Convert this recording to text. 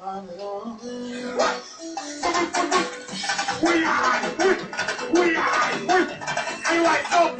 We are, we, we are, we, anyway, so,